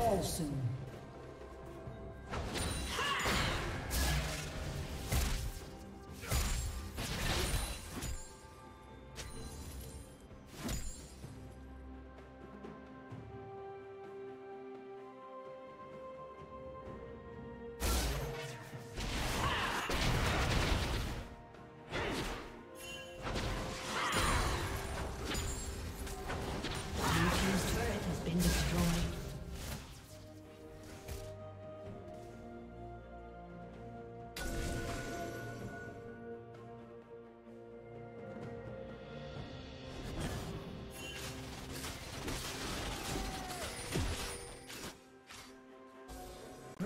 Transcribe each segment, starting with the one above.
Fall soon.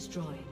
Turret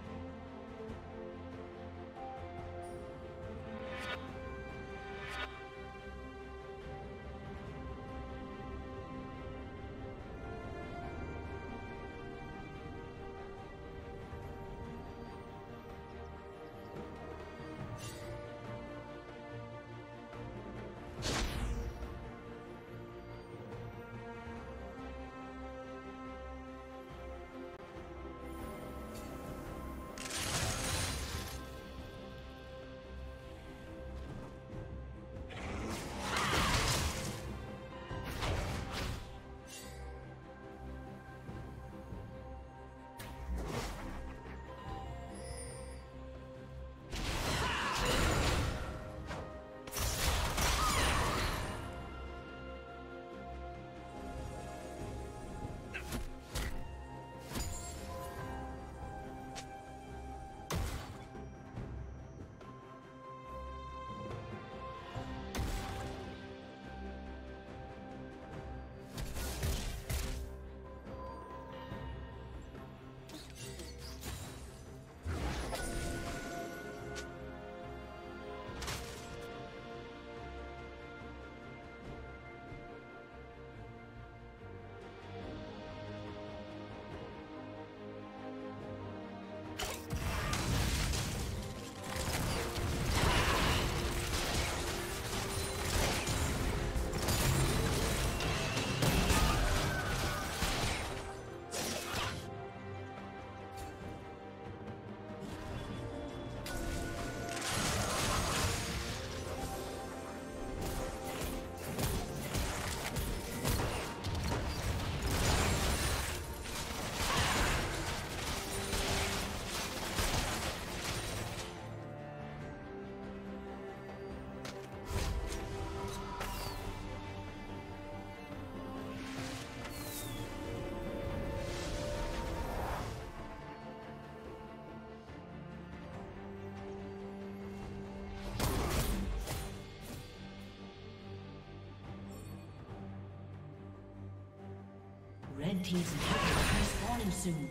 Team's inhibitor is spawning soon.